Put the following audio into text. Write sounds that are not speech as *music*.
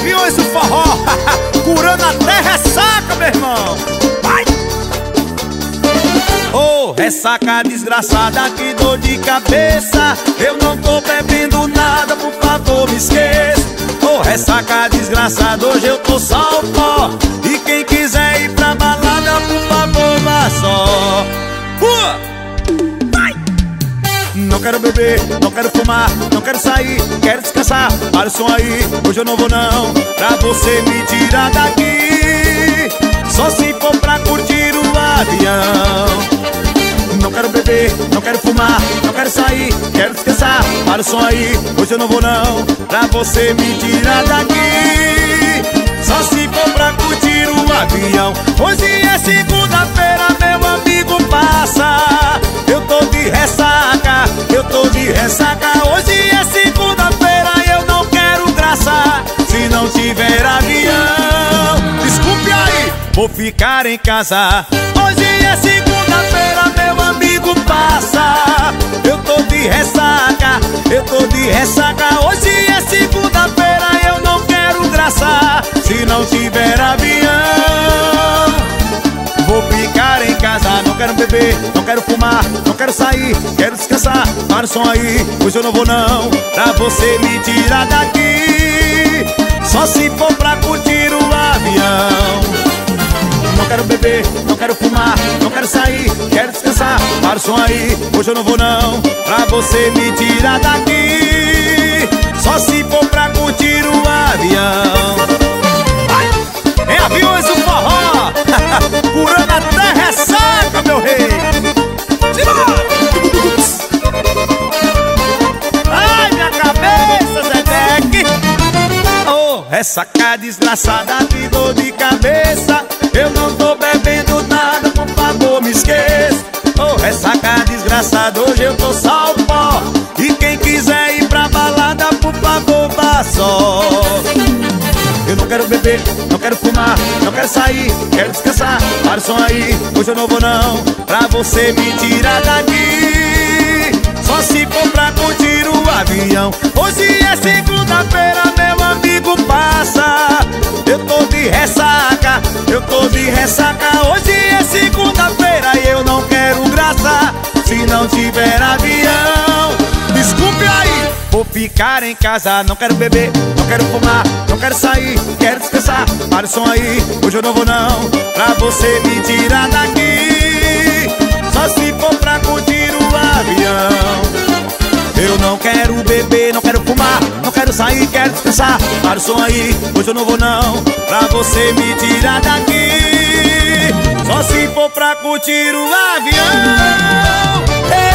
aviões do forró Curando até ressaca, meu irmão. Vai! Oh, ressaca desgraçada, que dor de cabeça. Eu não tô bebendo nada, por favor me esqueça. Oh, ressaca desgraçada, hoje eu tô salvo E quem Não quero beber, não quero fumar, não quero sair, quero descansar. Para o som aí, hoje eu não vou não Pra você me tirar daqui. Só se for pra curtir o avião. Não quero beber, não quero fumar, não quero sair, quero descansar. Para o som aí, hoje eu não vou não Pra você me tirar daqui. Só se for pra curtir o avião. Hoje é segunda-feira, meu amigo, passa. Eu tô de ressaca, vou ficar em casa Hoje é segunda-feira, meu amigo, passa Eu tô de ressaca, eu tô de ressaca Hoje é segunda-feira, eu não quero graça Se não tiver avião Vou ficar em casa, não quero beber, não quero fumar, não quero sair, quero descansar. Para o som aí, hoje eu não vou não, pra você me tirar daqui. Só se for pra curtir o avião. Beber, não quero fumar, não quero sair, quero descansar. Para o som aí, hoje eu não vou não, pra você me tirar daqui. Só se for pra curtir o avião. Em aviões o forró *laughs* Curando até ressaca, meu rei! Ai, minha cabeça, Zedek Oh, ressaca desgraçada, dor de cabeça Eu não tô bebendo nada, por favor, me esqueça Oh, ressaca desgraçada, hoje eu tô salvo E quem quiser ir pra balada, por favor, vá só eu não quero beber, não quero fumar, não quero sair, quero descansar. Para o som aí, hoje eu não vou não, pra você me tirar daqui. Não tiver avião, desculpe aí. Vou ficar em casa, não quero beber, não quero fumar, não quero sair, quero descansar. Para o som aí, hoje eu não vou não, pra você me tirar daqui. Só se for pra curtir o avião. Eu não quero beber, não quero fumar, não quero sair, quero descansar. Para o som aí, hoje eu não vou não, pra você me tirar daqui. Se for pra curtir o avião.